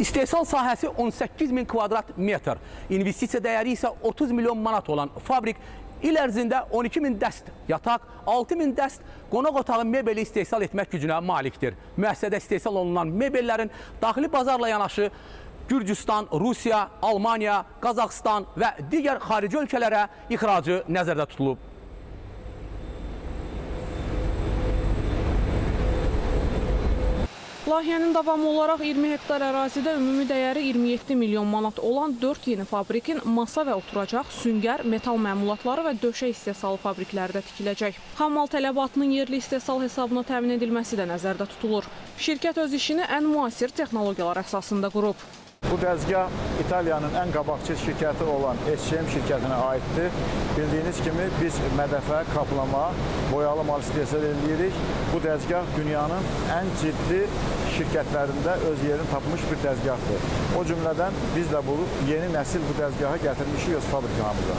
İstehsal sahəsi 18 min kvadrat metr, investisiya dəyəri isə 30 milyon manat olan fabrik il ərzində 12 min dəst yataq, 6 min dəst qonaq otağı mebeli istehsal etmək gücünə malikdir. Müəssisədə istehsal olunan mebellərin daxili bazarla yanaşı Gürcüstan, Rusiya, Almaniya, Qazaxstan və digər xarici ölkələrə ixracı nəzərdə tutulub. Layihənin davamı olaraq 20 hektar ərazidə ümumi dəyəri 27 milyon manat olan 4 yeni fabrikin masa və oturacaq, süngər, metal məmulatları və döşək istehsalı fabrikləri də tikiləcək. Xammal tələbatının yerli istehsal hesabına təmin edilməsi də nəzərdə tutulur. Şirkət öz işini ən müasir texnologiyalar əsasında qurub. Bu dəzgah İtaliyanın ən qabaqcıl şirkəti olan SCM şirkətinə aiddir. Bildiyiniz kimi biz mədəfə, kaplama, boyalı mal istehsal edirik. Bu dəzgah dünyanın ən ciddi şirkətlərində öz yerini tapmış bir dəzgahdır. O cümlədən biz də bu yeni nəsil bu dəzgahı gətirmişik öz fabrikamıza.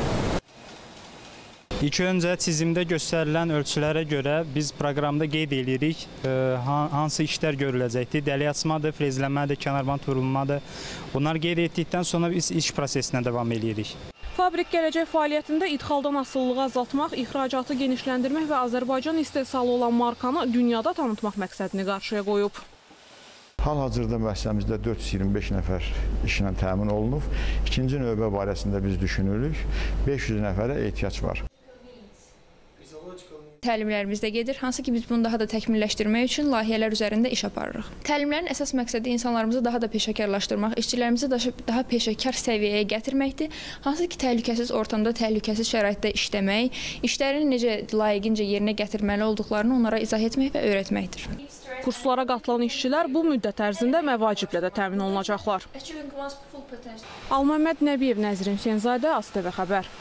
İlk öncə çizimdə göstərilən ölçülərə görə biz proqramda qeyd edirik e, hansı işlər görüləcəkdir. Dəli açmadır, frezləmədir, kənarban turulmadır. Bunlar qeyd etdikdən sonra biz iş prosesinə davam edirik. Fabrik gələcək fəaliyyətində idxaldan asılılığı azaltmaq, ixracatı genişləndirmək və Azərbaycan istehsalı olan markanı dünyada tanıtmaq məqsədini qarşıya qoyub. Hal-hazırda müəssisəmizdə 425 nəfər işlə təmin olunub. İkinci növbə barəsində biz düşünürük. 500 nəfərə ehtiyac var. Təlimlərimiz də gedir, hansı ki biz bunu daha da təkmilləşdirmək üçün layihələr üzərində iş aparırıq. Təlimlərin əsas məqsədi insanlarımızı daha da peşəkarlaşdırmaq, işçilərimizi daha peşəkar səviyyəyə gətirməkdir. Hansı ki təhlükəsiz ortamda, təhlükəsiz şəraitdə işləmək, işlərini necə layiqincə yerinə gətirməli olduqlarını onlara izah etmək və öyrətməkdir. Kurslara qatılan işçilər bu müddət ərzində məvaciblə də təmin olunacaqlar. Alməmməd Nəbiyev, Nəzrin Hüseynzadə, ASTV xəbər.